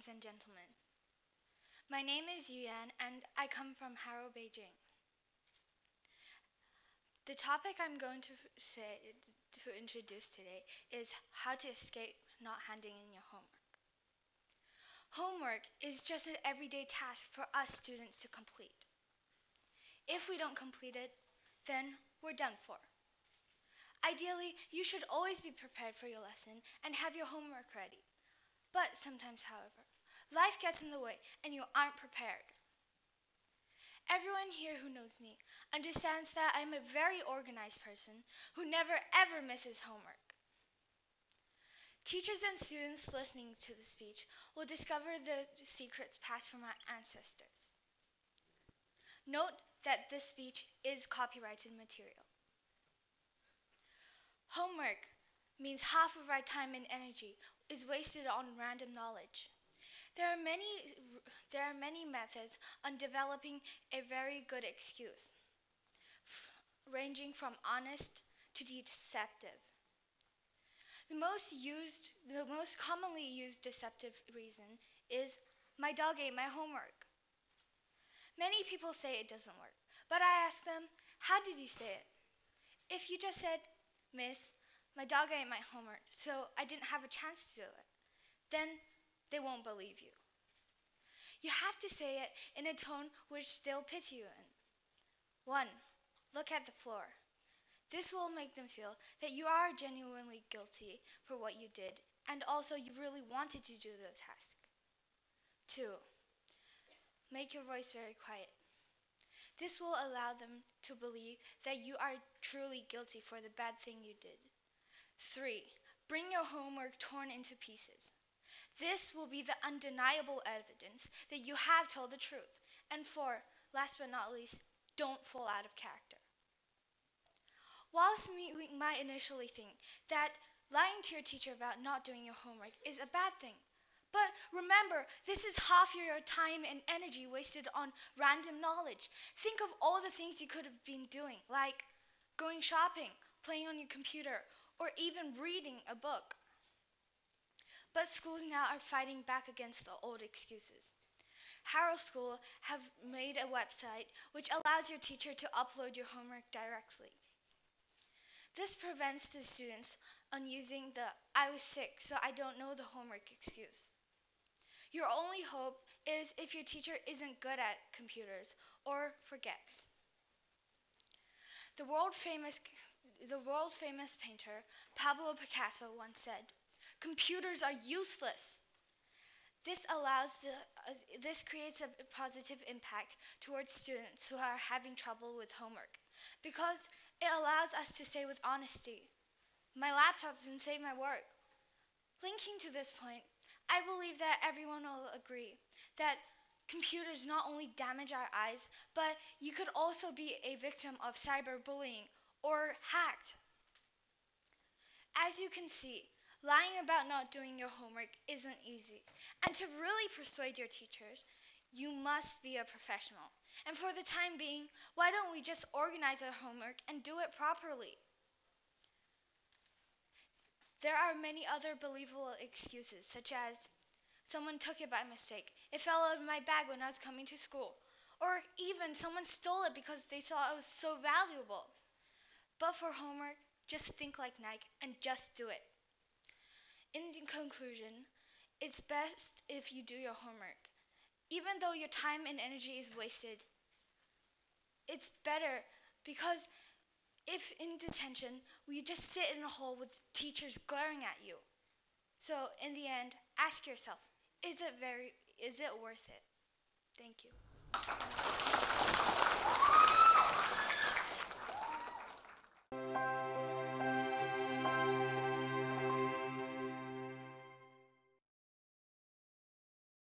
ladies and gentlemen. My name is Yuyan, and I come from Harrow, Beijing. The topic I'm going to say to introduce today is how to escape not handing in your homework. Homework is just an everyday task for us students to complete. If we don't complete it, then we're done for. Ideally, you should always be prepared for your lesson and have your homework ready. But sometimes, however, life gets in the way and you aren't prepared. Everyone here who knows me understands that I'm a very organized person who never ever misses homework. Teachers and students listening to the speech will discover the secrets passed from our ancestors. Note that this speech is copyrighted material. Homework means half of our time and energy is wasted on random knowledge. There are many, there are many methods on developing a very good excuse, ranging from honest to deceptive. The most used, the most commonly used deceptive reason is my dog ate my homework. Many people say it doesn't work, but I ask them, how did you say it? If you just said, Miss, my dog ate my homework, so I didn't have a chance to do it. Then they won't believe you. You have to say it in a tone which they'll pity you in. One, look at the floor. This will make them feel that you are genuinely guilty for what you did, and also you really wanted to do the task. Two, make your voice very quiet. This will allow them to believe that you are truly guilty for the bad thing you did. Three, bring your homework torn into pieces. This will be the undeniable evidence that you have told the truth. And four, last but not least, don't fall out of character. Whilst we might initially think that lying to your teacher about not doing your homework is a bad thing, but remember, this is half your time and energy wasted on random knowledge. Think of all the things you could have been doing, like going shopping, playing on your computer, or even reading a book. But schools now are fighting back against the old excuses. Harrow School have made a website which allows your teacher to upload your homework directly. This prevents the students on using the I was sick so I don't know the homework excuse. Your only hope is if your teacher isn't good at computers or forgets. The world famous, the world famous painter Pablo Picasso once said, computers are useless. This allows the, uh, this creates a positive impact towards students who are having trouble with homework because it allows us to say with honesty, my laptop didn't save my work. Linking to this point, I believe that everyone will agree that computers not only damage our eyes, but you could also be a victim of cyberbullying or hacked. As you can see, lying about not doing your homework isn't easy. And to really persuade your teachers, you must be a professional. And for the time being, why don't we just organize our homework and do it properly? There are many other believable excuses, such as someone took it by mistake, it fell out of my bag when I was coming to school, or even someone stole it because they thought it was so valuable. But for homework, just think like Nike and just do it. In conclusion, it's best if you do your homework. Even though your time and energy is wasted, it's better because if in detention, we just sit in a hole with teachers glaring at you. So in the end, ask yourself, is it very is it worth it? Thank you.